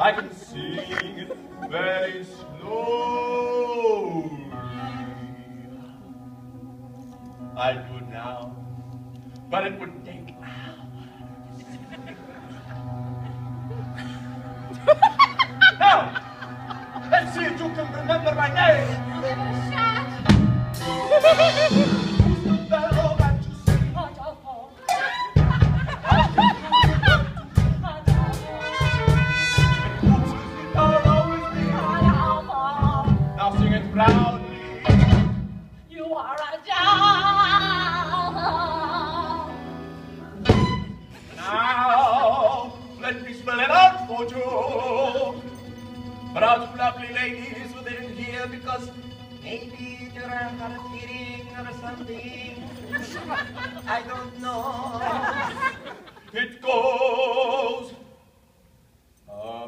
I can sing very slowly. I do now, but it would take You are a doll. Now, let me spell it out for you. But out lovely ladies within here because maybe you're a feeling or something. I don't know. It goes. Uh,